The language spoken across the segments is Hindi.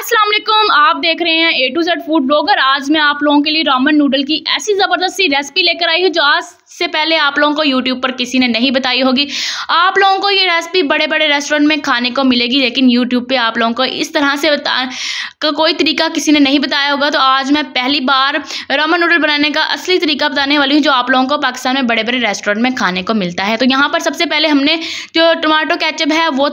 वालेकुम, आप देख रहे हैं A to Z food blogger आज मैं आप लोगों के लिए रामन नूडल की ऐसी ज़बरदस्ती रेसिपी लेकर आई हूँ, जो आज से पहले आप लोगों को यूट्यूब पर किसी ने नहीं बताई होगी। आप लोगों को ये रेसिपी बड़े बड़े रेस्टोरेंट में खाने को मिलेगी, लेकिन यूट्यूब पे आप लोगों को इस तरह से बता, का कोई तरीका किसी ने नहीं बताया होगा। तो आज मैं पहली बार रामन नूडल बनाने का असली तरीका बताने वाली हूँ, जो आप लोगों को पाकिस्तान में बड़े बड़े रेस्टोरेंट में खाने को मिलता है। तो यहाँ पर सबसे पहले हमने जो टमाटो कैचअप है, वो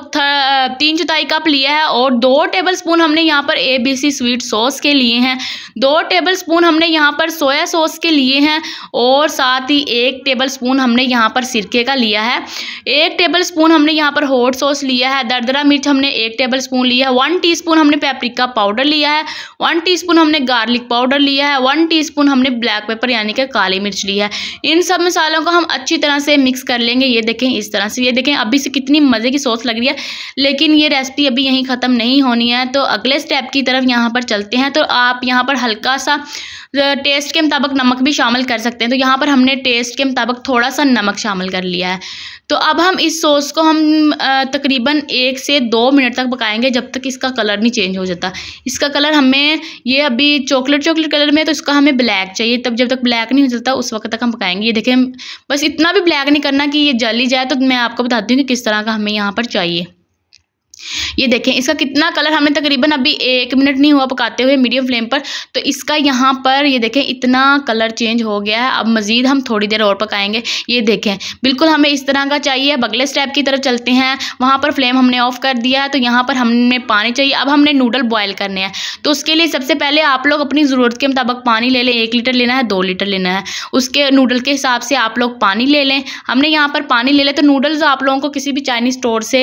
तीन चौथाई कप लिया है और दो टेबल स्पून हमने यहाँ पर A B C sweet sauce के लिए हैं। दो टेबल स्पून हमने यहाँ पर सोया सॉस के लिए हैं और साथ ही एक टेबल स्पून हमने यहाँ पर सिरके का लिया है। एक टेबल स्पून हमने यहाँ पर हॉट सॉस लिया है। दरदरा मिर्च हमने एक टेबल स्पून लिया है। वन टी हमने पेपरिका पाउडर लिया है। वन टी हमने गार्लिक पाउडर लिया है। वन टी हमने ब्लैक पेपर यानी कि काली मिर्च लिया है। इन सब मसालों को हम अच्छी तरह से मिक्स कर लेंगे। ये देखें इस तरह से। ये देखें अभी से कितनी मज़े की सॉस लग रही है। लेकिन ये रेसिपी अभी यहीं ख़त्म नहीं होनी है। तो अगले स्टेप की तरफ़ यहाँ पर चलते हैं। तो आप यहाँ पर हल्का सा टेस्ट के मुताबिक नमक भी शामिल कर सकते हैं। तो यहाँ पर हमने टेस्ट के मुताबिक थोड़ा सा नमक शामिल कर लिया है। तो अब हम इस सॉस को हम तकरीबन एक से दो मिनट तक पकाएँगे जब तक इसका कलर नहीं चेंज हो जाता। इसका कलर हमें, ये अभी चॉकलेट चॉकलेट कलर में है तो इसका हमें ब्लैक चाहिए। तब जब तक ब्लैक नहीं हो जाता, उस वक्त तक हम पकाएँगे। ये देखें, बस इतना भी ब्लैक नहीं करना कि ये जल ही जाए तो मैं आपको बताती हूँ कि किस तरह का हमें यहाँ पर चाहिए। ये देखें, इसका कितना कलर हमें तकरीबन अभी एक मिनट नहीं हुआ पकाते हुए मीडियम फ्लेम पर तो इसका यहाँ पर, ये देखें, इतना कलर चेंज हो गया है। अब मज़ीद हम थोड़ी देर और पकाएँगे। ये देखें, बिल्कुल हमें इस तरह का चाहिए। अब अगले स्टेप की तरफ़ चलते हैं। वहाँ पर फ्लेम हमने ऑफ़ कर दिया है तो यहाँ पर हमें पानी चाहिए। अब हमने नूडल बॉयल करने हैं। तो उसके लिए सबसे पहले आप लोग अपनी ज़रूरत के मुताबिक पानी ले लें। एक लीटर लेना है, दो लीटर लेना है। उसके नूडल के हिसाब से आप लोग पानी ले लें। हमने यहाँ पर पानी ले लें तो नूडल्स आप लोगों को किसी भी चाइनीज़ स्टोर से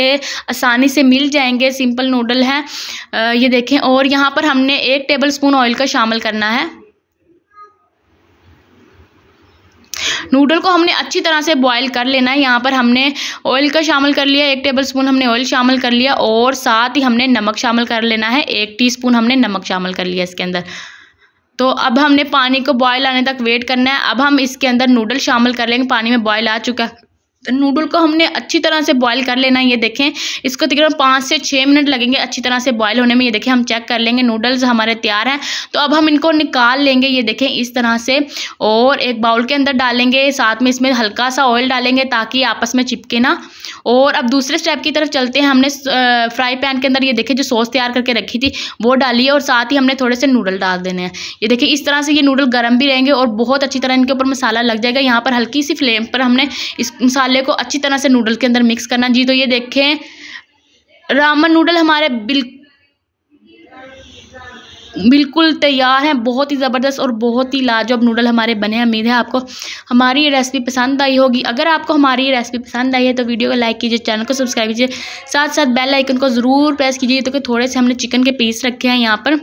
आसानी से मिल जाएँगे। सिंपल नूडल है। ये देखें, और यहाँ पर हमने एक टेबल स्पून ऑयल का शामिल करना है। नूडल को हमने अच्छी तरह से बॉईल कर लेना है। यहाँ पर हमने ऑयल का शामिल कर लिया, एक टेबल स्पून हमने ऑयल शामिल कर लिया, और साथ ही हमने नमक शामिल कर लेना है। एक टीस्पून हमने नमक शामिल कर लिया इसके अंदर। तो अब हमने पानी को बॉयल आने तक वेट करना है। अब हम इसके अंदर नूडल शामिल कर लेंगे। पानी में बॉयल आ चुका है। नूडल को हमने अच्छी तरह से बॉईल कर लेना ये देखें। इसको तकरीबन पाँच से छः मिनट लगेंगे अच्छी तरह से बॉईल होने में। ये देखें, हम चेक कर लेंगे नूडल्स हमारे तैयार हैं। तो अब हम इनको निकाल लेंगे, ये देखें, इस तरह से। और एक बाउल के अंदर डालेंगे, साथ में इसमें हल्का सा ऑयल डालेंगे ताकि आपस में चिपके ना। और अब दूसरे स्टेप की तरफ़ चलते हैं, हमने फ्राई पैन के अंदर ये देखें, जो सॉस तैयार करके रखी थी, वो डाली है और साथ ही हमने थोड़े से नूडल डाल देने हैं। ये देखिए इस तरह से ये नूडल गर्म भी रहेंगे और बहुत अच्छी तरह इनके ऊपर मसाला लग जाएगा। यहाँ पर हल्की सी फ्लेम पर हमने इस मसाले को अच्छी तरह से नूडल के अंदर मिक्स करना। जी तो ये देखें, रामन नूडल हमारे बिल्कुल बिल्कुल तैयार हैं, बहुत ही ज़बरदस्त और बहुत ही लाजवाब नूडल हमारे बने हैं। उम्मीद है आपको हमारी ये रेसिपी पसंद आई होगी। अगर आपको हमारी ये रेसिपी पसंद आई है तो वीडियो को लाइक कीजिए, चैनल को सब्सक्राइब कीजिए। साथ साथ बेल आइकन को ज़रूर प्रेस कीजिए तो कि थोड़े से हमने चिकन के पीस रखे हैं यहाँ पर।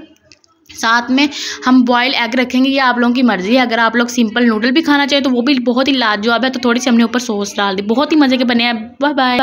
साथ में हम बॉयल एग रखेंगे, ये आप लोगों की मर्ज़ी है। अगर आप लोग सिंपल नूडल भी खाना चाहिए तो वो भी बहुत ही लाजवाब है तो थोड़ी सी हमने ऊपर सॉस डाल दी। बहुत ही मज़े के बने हैं। Bye bye